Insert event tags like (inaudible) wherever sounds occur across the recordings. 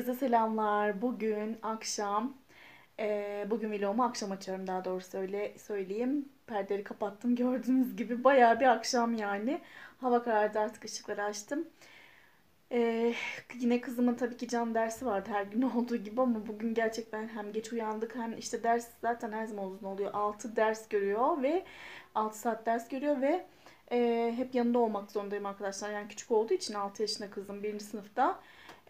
Herkese selamlar. Bugün akşam, e, bugün vlogumu akşam açıyorum daha doğrusu öyle söyleyeyim. Perdeleri kapattım gördüğünüz gibi. Bayağı bir akşam yani. Hava karardı artık ışıkları açtım. E, yine kızımın tabii ki can dersi vardı her gün (laughs) olduğu gibi ama bugün gerçekten hem geç uyandık hem işte ders zaten her zaman uzun oluyor. 6 ders görüyor ve 6 saat ders görüyor ve e, hep yanında olmak zorundayım arkadaşlar. Yani küçük olduğu için 6 yaşında kızım 1. sınıfta.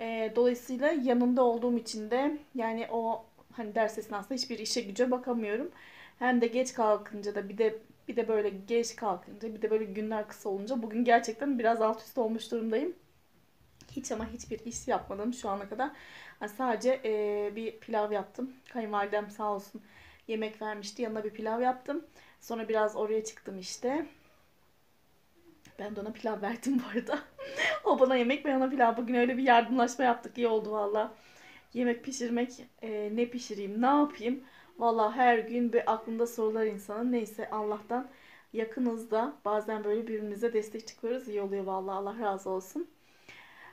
E, dolayısıyla yanında olduğum için de yani o hani ders esnasında hiçbir işe güce bakamıyorum. Hem de geç kalkınca da bir de bir de böyle geç kalkınca bir de böyle günler kısa olunca bugün gerçekten biraz alt üst olmuş durumdayım. Hiç ama hiçbir iş yapmadım şu ana kadar. Yani sadece e, bir pilav yaptım. Kayınvalidem sağ olsun yemek vermişti. Yanına bir pilav yaptım. Sonra biraz oraya çıktım işte. Ben de ona pilav verdim bu arada. (laughs) o bana yemek ben ona pilav. Bugün öyle bir yardımlaşma yaptık. İyi oldu valla. Yemek pişirmek e, ne pişireyim ne yapayım. Valla her gün bir aklında sorular insanın. Neyse Allah'tan yakınızda bazen böyle birbirimize destek çıkıyoruz. İyi oluyor valla Allah razı olsun.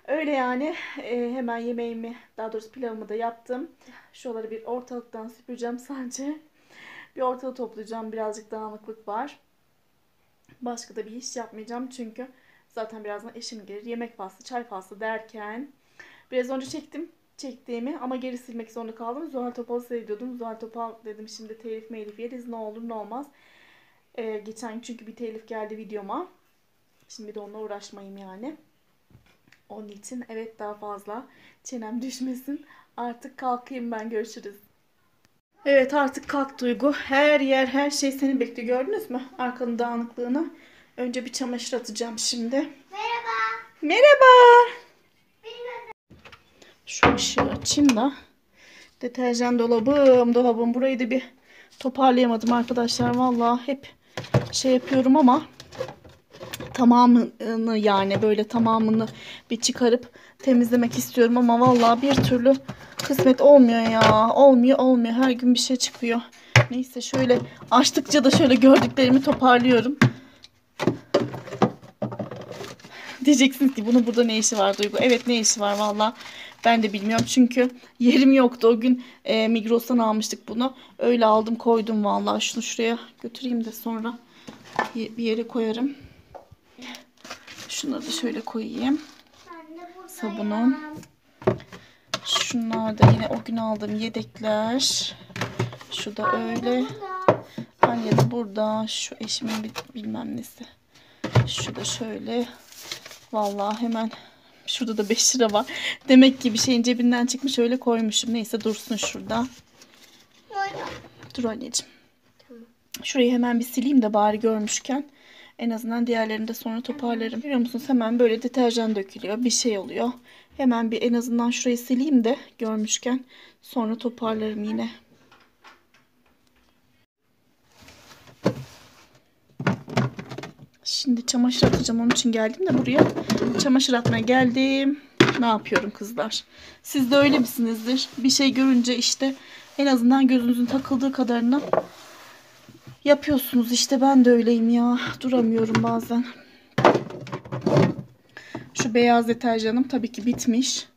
Öyle yani e, hemen yemeğimi daha doğrusu pilavımı da yaptım. Şuraları bir ortalıktan süpüreceğim (laughs) sadece. Bir ortalığı toplayacağım. Birazcık dağınıklık var. Başka da bir iş yapmayacağım çünkü zaten birazdan eşim gelir. Yemek faslı, çay faslı derken biraz önce çektim çektiğimi ama geri silmek zorunda kaldım. Zuhal Topal'ı seyrediyordum. Zuhal Topal dedim şimdi telif melif yeriz ne olur ne olmaz. Ee, geçen çünkü bir telif geldi videoma. Şimdi de onunla uğraşmayayım yani. Onun için evet daha fazla çenem düşmesin. Artık kalkayım ben görüşürüz. Evet artık kalk Duygu. Her yer her şey seni bekliyor. Gördünüz mü arkanın dağınıklığını? Önce bir çamaşır atacağım şimdi. Merhaba. Merhaba. Şu ışığı açayım da. Deterjan dolabım, dolabım. Burayı da bir toparlayamadım arkadaşlar. Vallahi hep şey yapıyorum ama tamamını yani böyle tamamını bir çıkarıp temizlemek istiyorum ama vallahi bir türlü kısmet olmuyor ya. Olmuyor olmuyor. Her gün bir şey çıkıyor. Neyse şöyle açtıkça da şöyle gördüklerimi toparlıyorum. Diyeceksiniz ki bunun burada ne işi var Duygu? Evet ne işi var valla. Ben de bilmiyorum çünkü yerim yoktu. O gün e, Migros'tan almıştık bunu. Öyle aldım koydum valla. Şunu şuraya götüreyim de sonra bir yere koyarım. Şunları da şöyle koyayım. Sabunum. Şunlar da yine o gün aldığım yedekler. Şu da öyle. Anne de burada. Şu eşimin bilmem nesi. Şu da şöyle. Vallahi hemen şurada da 5 lira var. Demek ki bir şeyin cebinden çıkmış öyle koymuşum. Neyse dursun şurada. Dur anneciğim. Şurayı hemen bir sileyim de bari görmüşken. En azından diğerlerini de sonra toparlarım. Biliyor musunuz hemen böyle deterjan dökülüyor. Bir şey oluyor. Hemen bir en azından şurayı sileyim de görmüşken sonra toparlarım yine. Şimdi çamaşır atacağım. Onun için geldim de buraya. Çamaşır atmaya geldim. Ne yapıyorum kızlar? Siz de öyle misinizdir? Bir şey görünce işte en azından gözünüzün takıldığı kadarını yapıyorsunuz. İşte ben de öyleyim ya. Duramıyorum bazen. Şu beyaz deterjanım tabii ki bitmiş.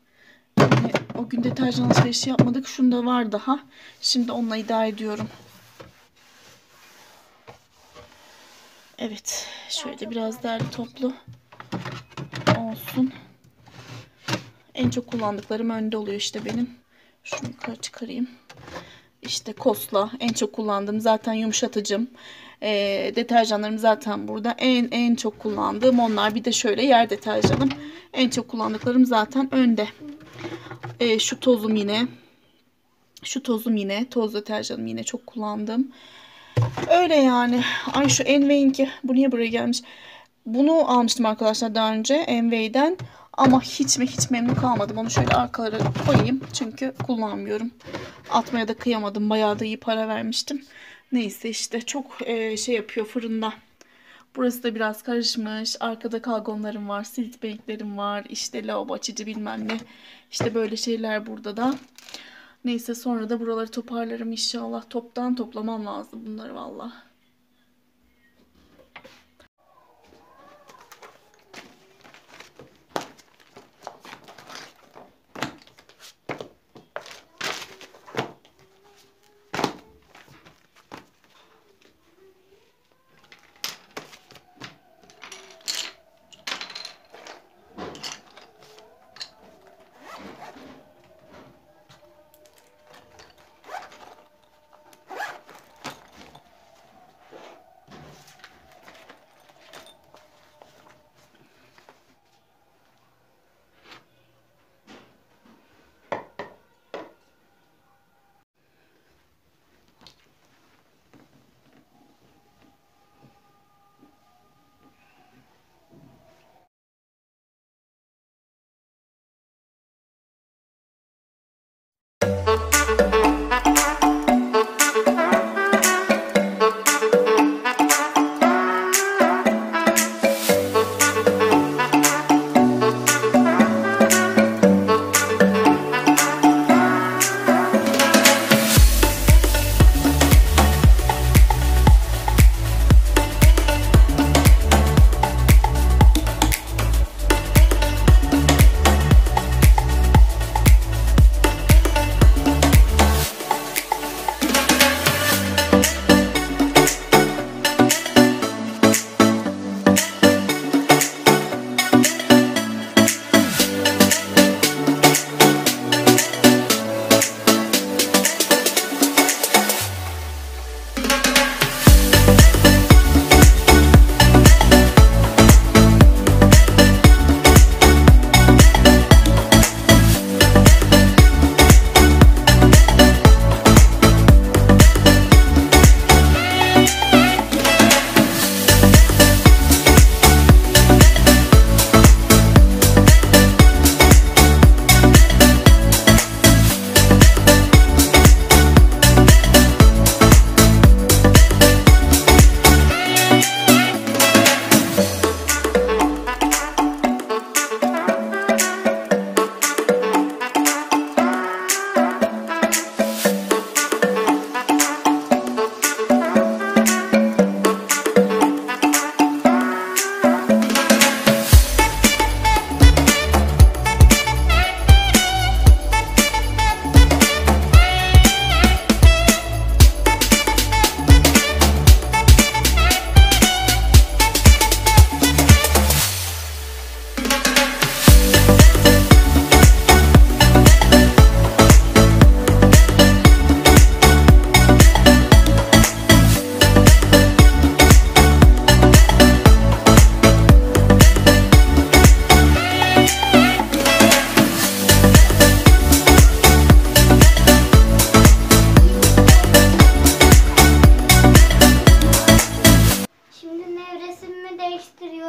Yani o gün deterjan alışverişi yapmadık. Şunda var daha. Şimdi onunla idare ediyorum. Evet. Şöyle biraz derli toplu olsun. En çok kullandıklarım önde oluyor işte benim. Şunu yukarı çıkarayım. İşte Kosla en çok kullandığım zaten yumuşatıcım. E, deterjanlarım zaten burada. En en çok kullandığım onlar. Bir de şöyle yer deterjanım. En çok kullandıklarım zaten önde. E, şu tozum yine. Şu tozum yine. Toz deterjanım yine çok kullandım. Öyle yani. Ay şu Envey'inki. Bu niye buraya gelmiş? Bunu almıştım arkadaşlar daha önce Envey'den. Ama hiç mi hiç memnun kalmadım. Onu şöyle arkalara koyayım. Çünkü kullanmıyorum. Atmaya da kıyamadım. Bayağı da iyi para vermiştim. Neyse işte çok e, şey yapıyor fırında. Burası da biraz karışmış. Arkada kalgonlarım var. Silt benklerim var. İşte lavabo açıcı bilmem ne. İşte böyle şeyler burada da. Neyse sonra da buraları toparlarım inşallah. Toptan toplamam lazım bunları valla. değiştiriyor.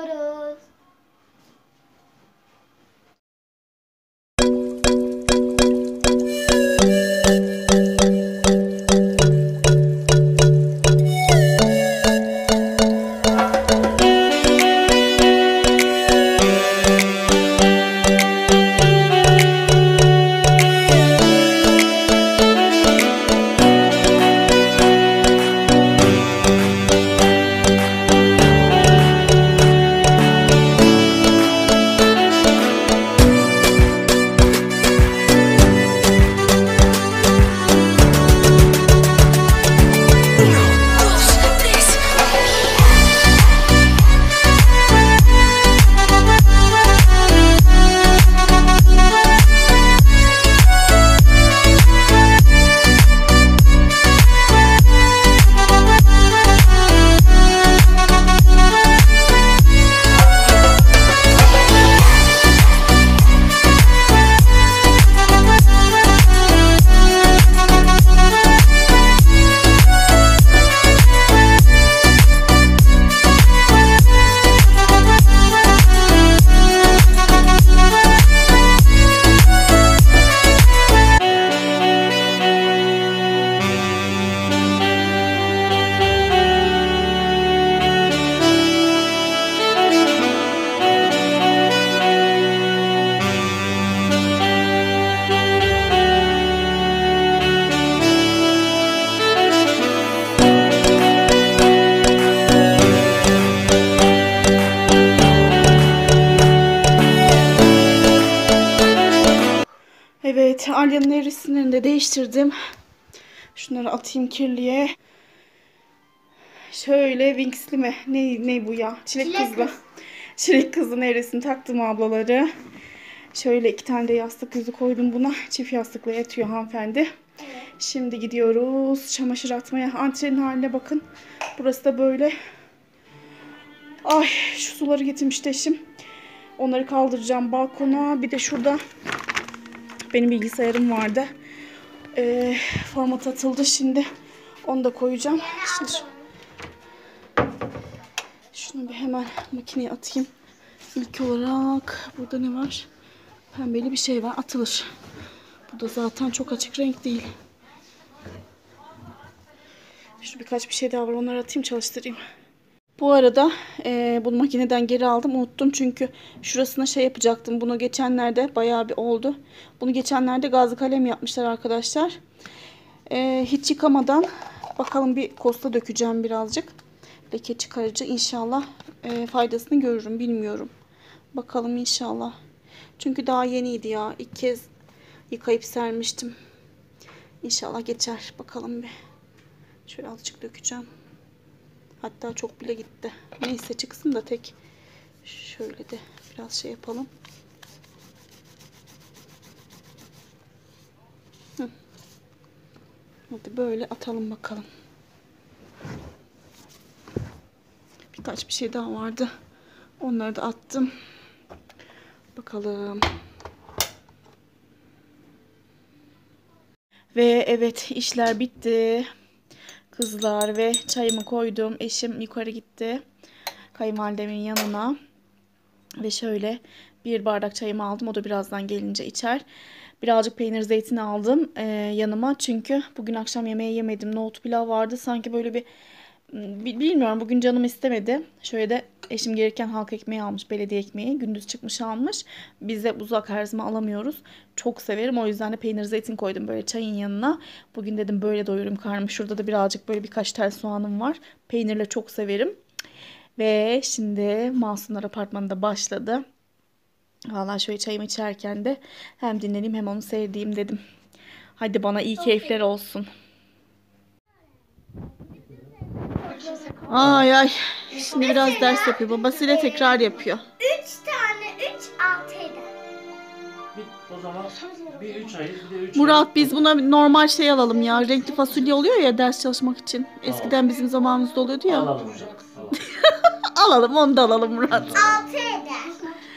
Evet Alya'nın evresini de değiştirdim. Şunları atayım kirliye. Şöyle Winx'li mi? Ne, ne bu ya? Çilek, Çilek kızlı. kız. (laughs) Çilek kızın evresini taktım ablaları. Şöyle iki tane de yastık yüzü koydum buna. Çift yastıkla yatıyor hanımefendi. Evet. Şimdi gidiyoruz çamaşır atmaya. Antrenin haline bakın. Burası da böyle. Ay şu suları getirmişti eşim. Onları kaldıracağım balkona. Bir de şurada benim bilgisayarım vardı. Ee, format atıldı şimdi. Onu da koyacağım. Şimdi şu- şunu bir hemen makineye atayım. İlk olarak burada ne var? Pembeli bir şey var. Atılır. Bu da zaten çok açık renk değil. Şu birkaç bir şey daha var. Onları atayım çalıştırayım. Bu arada e, bunu makineden geri aldım. Unuttum çünkü şurasına şey yapacaktım. Bunu geçenlerde bayağı bir oldu. Bunu geçenlerde gazlı kalem yapmışlar arkadaşlar. E, hiç yıkamadan bakalım bir kosta dökeceğim birazcık. Leke çıkarıcı inşallah e, faydasını görürüm bilmiyorum. Bakalım inşallah. Çünkü daha yeniydi ya. İlk kez yıkayıp sermiştim. İnşallah geçer. Bakalım bir. Şöyle azıcık dökeceğim. Hatta çok bile gitti. Neyse çıksın da tek. Şöyle de biraz şey yapalım. Hadi böyle atalım bakalım. Birkaç bir şey daha vardı. Onları da attım. Bakalım. Ve evet işler bitti. Kızlar ve çayımı koydum. Eşim yukarı gitti. Kayınvalidemin yanına. Ve şöyle bir bardak çayımı aldım. O da birazdan gelince içer. Birazcık peynir zeytin aldım e, yanıma. Çünkü bugün akşam yemeği yemedim. Nohut pilav vardı. Sanki böyle bir Bi- Bilmiyorum bugün canım istemedi. Şöyle de eşim gelirken halk ekmeği almış belediye ekmeği. Gündüz çıkmış almış. Biz de uzak her zaman alamıyoruz. Çok severim o yüzden de peynir zeytin koydum böyle çayın yanına. Bugün dedim böyle doyurayım karnımı. Şurada da birazcık böyle birkaç tel soğanım var. Peynirle çok severim. Ve şimdi Masumlar Apartmanı'nda başladı. Vallahi şöyle çayımı içerken de hem dinleneyim hem onu sevdiğim dedim. Hadi bana iyi keyifler olsun. Ay ay. Şimdi biraz ders yapıyor. Babasıyla tekrar yapıyor. Üç tane üç altı eder. Bir, o zaman bir 3 ayı bir de 3 Murat biz buna normal şey alalım ya. Renkli fasulye oluyor ya ders çalışmak için. Eskiden bizim zamanımızda oluyordu ya. Alalım hocam. (laughs) Alalım. Onu da alalım Murat. Altı eder.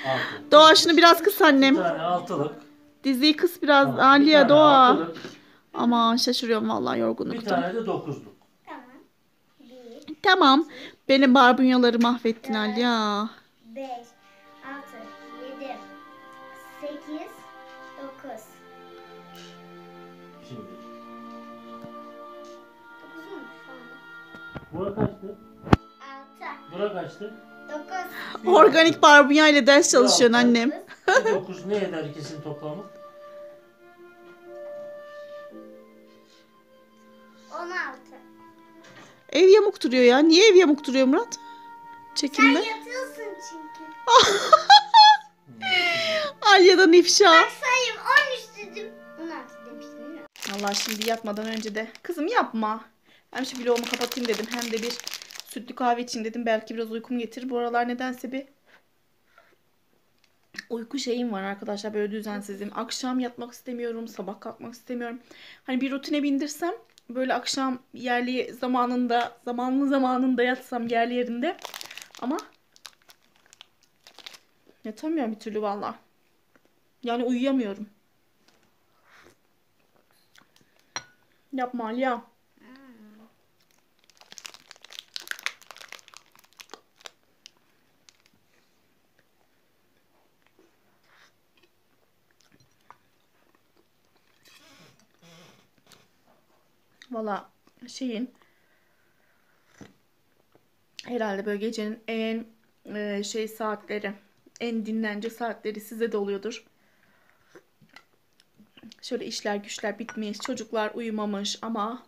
6. Doğa şunu biraz kıs Bir annem. tane altılık. Diziyi kıs biraz. Tamam, bir Aliye tane Doğa. altılık, Aman şaşırıyorum vallahi Bir yorgunluktan. tane de dokuzluk. Tamam. Benim barbunyaları mahvettin Aliye. beş, altı, yedi, sekiz, dokuz. Şimdi. Dokuz mu şu anda? Bura kaçtı? Altı, Bura kaçtı? dokuz, Organik barbunya ile ders çalışıyorsun Yok. annem. Bir 9 ne eder ikisinin toplamı? on altı. Ev yamuk duruyor ya. Niye ev yamuk duruyor Murat? Sen Çekimde. yatıyorsun çünkü. (laughs) Alya'dan ifşa. Bak sayayım on üç dedim. On altı demiştin değil mi? Allah şimdi yatmadan önce de kızım yapma. Hem şu vlogumu kapatayım dedim hem de bir sütlü kahve için dedim belki biraz uykum getirir. Bu aralar nedense bir uyku şeyim var arkadaşlar böyle düzensizim. Akşam yatmak istemiyorum, sabah kalkmak istemiyorum. Hani bir rutine bindirsem böyle akşam yerli zamanında, zamanlı zamanında yatsam yerli yerinde. Ama yatamıyorum bir türlü valla. Yani uyuyamıyorum. Yapma ya. Valla şeyin herhalde böyle gecenin en e, şey saatleri en dinlence saatleri size de oluyordur. Şöyle işler güçler bitmiş, çocuklar uyumamış ama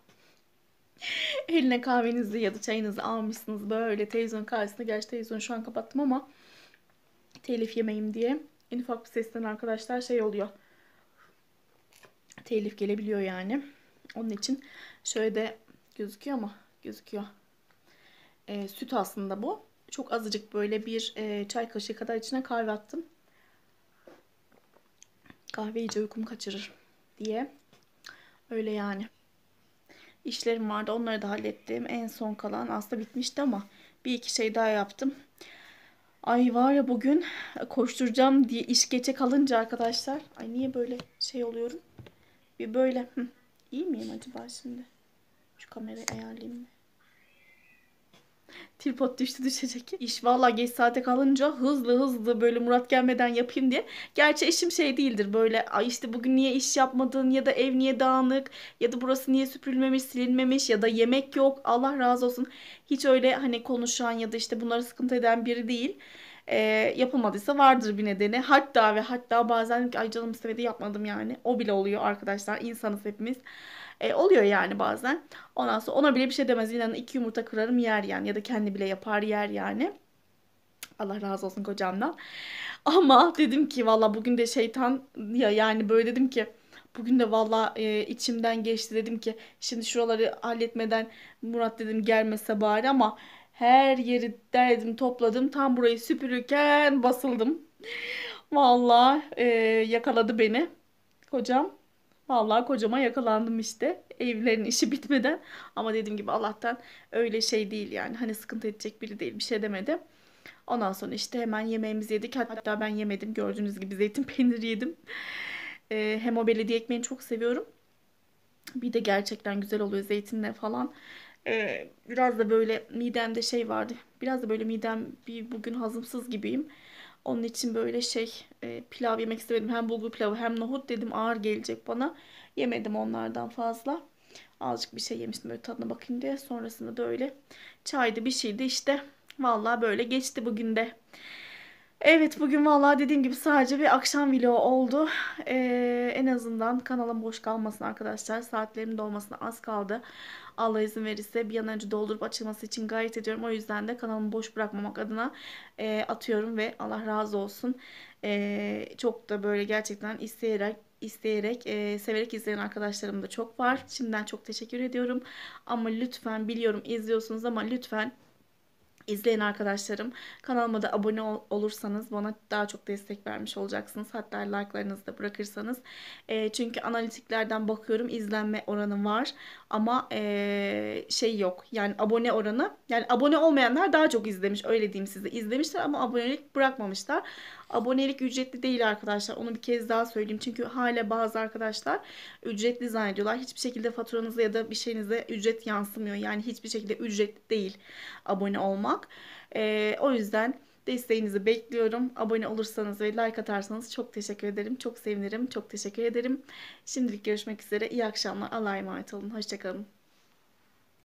(laughs) eline kahvenizi ya da çayınızı almışsınız böyle televizyon karşısında. Gerçi televizyonu şu an kapattım ama telif yemeyeyim diye en ufak bir sesten arkadaşlar şey oluyor. telif gelebiliyor yani. Onun için şöyle de gözüküyor ama gözüküyor. Ee, süt aslında bu. Çok azıcık böyle bir e, çay kaşığı kadar içine kahve attım. Kahve iyice uykumu kaçırır diye. Öyle yani. İşlerim vardı. Onları da hallettim. En son kalan aslında bitmişti ama bir iki şey daha yaptım. Ay var ya bugün koşturacağım diye iş geçe kalınca arkadaşlar. Ay niye böyle şey oluyorum? Bir böyle. Hı. İyi miyim acaba şimdi? Şu kamerayı ayarlayayım mı? Tripod düştü düşecek. İş valla geç saate kalınca hızlı hızlı böyle Murat gelmeden yapayım diye. Gerçi eşim şey değildir böyle ay işte bugün niye iş yapmadın ya da ev niye dağınık ya da burası niye süpürülmemiş silinmemiş ya da yemek yok Allah razı olsun. Hiç öyle hani konuşan ya da işte bunları sıkıntı eden biri değil. Ee, yapılmadıysa vardır bir nedeni. Hatta ve hatta bazen ay canım istemedi yapmadım yani. O bile oluyor arkadaşlar. İnsanız hepimiz. E, oluyor yani bazen. Ondan sonra ona bile bir şey demez. İnanın iki yumurta kırarım yer yani. Ya da kendi bile yapar yer yani. Allah razı olsun kocamdan. (laughs) Ama dedim ki valla bugün de şeytan ya yani böyle dedim ki bugün de valla e, içimden geçti dedim ki şimdi şuraları halletmeden Murat dedim gelmese bari ama her yeri derdim topladım tam burayı süpürürken basıldım. Valla e, yakaladı beni kocam. Vallahi kocama yakalandım işte evlerin işi (laughs) bitmeden. Ama dediğim gibi Allah'tan öyle şey değil yani. Hani sıkıntı edecek biri değil bir şey demedi. Ondan sonra işte hemen yemeğimizi yedik. Hatta ben yemedim gördüğünüz gibi zeytin (laughs) peyniri yedim. Ee, hem o belediye ekmeğini çok seviyorum. Bir de gerçekten güzel oluyor zeytinle falan. Ee, biraz da böyle midemde şey vardı. Biraz da böyle midem bir bugün hazımsız gibiyim. Onun için böyle şey e, pilav yemek istemedim. Hem bulgur pilavı hem nohut dedim ağır gelecek bana. Yemedim onlardan fazla. Azıcık bir şey yemiştim böyle tadına bakayım diye. Sonrasında da öyle çaydı bir şeydi işte. Vallahi böyle geçti bugün de. Evet bugün vallahi dediğim gibi sadece bir akşam vlogu oldu. Ee, en azından kanalım boş kalmasın arkadaşlar. Saatlerim dolmasına az kaldı. Allah izin verirse bir an önce doldurup açılması için gayret ediyorum. O yüzden de kanalımı boş bırakmamak adına e, atıyorum ve Allah razı olsun. E, çok da böyle gerçekten isteyerek isteyerek, e, severek izleyen arkadaşlarım da çok var. Şimdiden çok teşekkür ediyorum. Ama lütfen biliyorum izliyorsunuz ama lütfen izleyen arkadaşlarım kanalıma da abone ol- olursanız bana daha çok destek vermiş olacaksınız. Hatta like'larınızı da bırakırsanız. E, çünkü analitiklerden bakıyorum izlenme oranı var ama e, şey yok. Yani abone oranı yani abone olmayanlar daha çok izlemiş öyle diyeyim size. İzlemişler ama abonelik bırakmamışlar. Abonelik ücretli değil arkadaşlar. Onu bir kez daha söyleyeyim. Çünkü hala bazı arkadaşlar ücretli zannediyorlar. Hiçbir şekilde faturanıza ya da bir şeyinize ücret yansımıyor. Yani hiçbir şekilde ücretli değil abone olmak. Ee, o yüzden desteğinizi bekliyorum. Abone olursanız ve like atarsanız çok teşekkür ederim. Çok sevinirim. Çok teşekkür ederim. Şimdilik görüşmek üzere. İyi akşamlar. Allah'a emanet olun. Hoşçakalın.